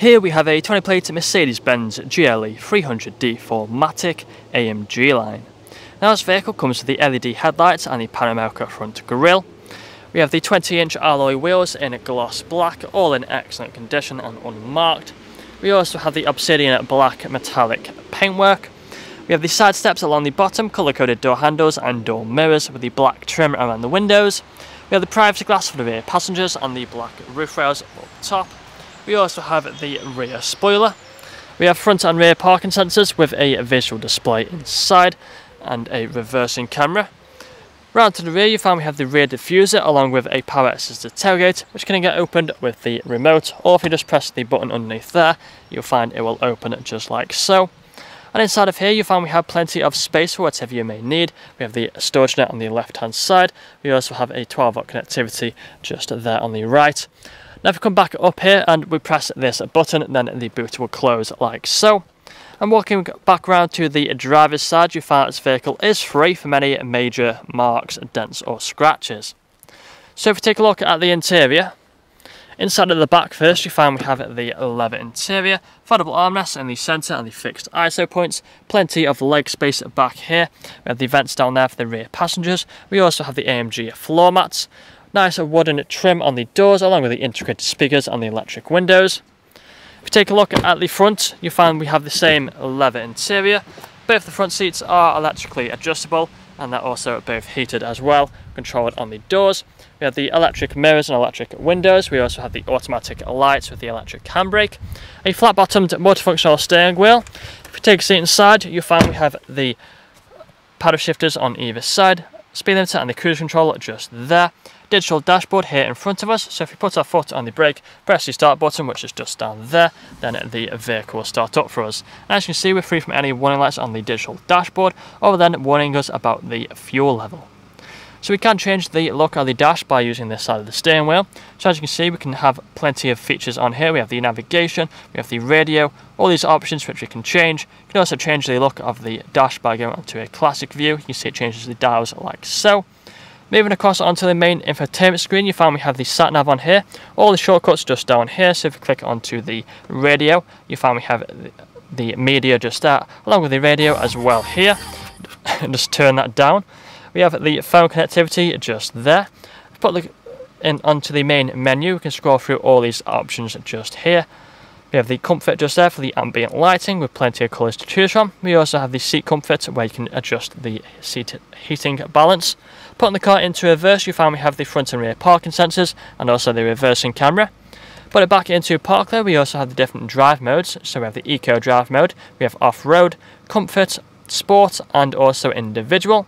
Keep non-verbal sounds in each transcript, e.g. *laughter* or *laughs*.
Here we have a 20 plate Mercedes-Benz GLE 300D 4MATIC AMG line. Now this vehicle comes with the LED headlights and the Panamerica front grille. We have the 20 inch alloy wheels in gloss black, all in excellent condition and unmarked. We also have the obsidian black metallic paintwork. We have the side steps along the bottom, colour coded door handles and door mirrors with the black trim around the windows. We have the privacy glass for the rear passengers and the black roof rails up top. We also have the rear spoiler. We have front and rear parking sensors with a visual display inside and a reversing camera. Round to the rear you find we have the rear diffuser along with a power assisted tailgate which can get opened with the remote or if you just press the button underneath there you'll find it will open just like so. And inside of here you find we have plenty of space for whatever you may need. We have the storage net on the left hand side. We also have a 12 volt connectivity just there on the right. Now if we come back up here and we press this button, then the boot will close like so. And walking back around to the driver's side, you find this vehicle is free from any major marks, dents or scratches. So if we take a look at the interior, inside of the back first you find we have the leather interior, foldable armrests in the centre and the fixed ISO points, plenty of leg space back here, we have the vents down there for the rear passengers, we also have the AMG floor mats, Nice wooden trim on the doors along with the integrated speakers on the electric windows. If you take a look at the front, you find we have the same leather interior. Both the front seats are electrically adjustable and they're also both heated as well, controlled on the doors. We have the electric mirrors and electric windows. We also have the automatic lights with the electric handbrake. A flat-bottomed multifunctional steering wheel. If you take a seat inside, you'll find we have the paddle shifters on either side, speed limiter and the cruise control just there digital dashboard here in front of us. So if we put our foot on the brake, press the start button, which is just down there, then the vehicle will start up for us. And as you can see, we're free from any warning lights on the digital dashboard, other than warning us about the fuel level. So we can change the look of the dash by using this side of the steering wheel. So as you can see, we can have plenty of features on here. We have the navigation, we have the radio, all these options which we can change. You can also change the look of the dash by going onto a classic view. You can see it changes the dials like so. Moving across onto the main infotainment screen, you find we have the sat nav on here. All the shortcuts just down here. So if you click onto the radio, you find we have the media just there, along with the radio as well here. *laughs* just turn that down. We have the phone connectivity just there. Put the in onto the main menu. We can scroll through all these options just here. We have the comfort just there for the ambient lighting with plenty of colours to choose from. We also have the seat comfort where you can adjust the seat heating balance. Putting the car into reverse, you find we have the front and rear parking sensors and also the reversing camera. Put it back into park there, we also have the different drive modes. So we have the Eco Drive mode, we have Off-Road, Comfort, Sport and also Individual.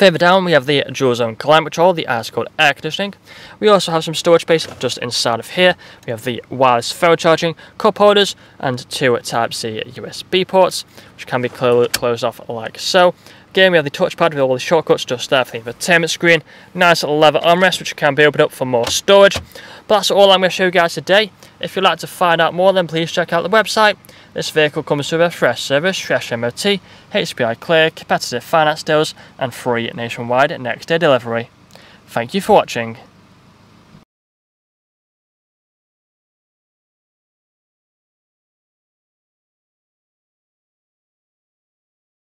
Further down we have the dual zone climate control, the ice cold air conditioning. We also have some storage space just inside of here. We have the wireless phone charging, cup holders and two Type-C USB ports which can be closed off like so. Again, we have the touchpad with all the shortcuts just there for the entertainment screen. Nice leather armrest which can be opened up for more storage. But that's all I'm going to show you guys today. If you'd like to find out more then please check out the website. This vehicle comes with a fresh service, fresh MOT, HPI clear, competitive finance deals and free nationwide next day delivery. Thank you for watching.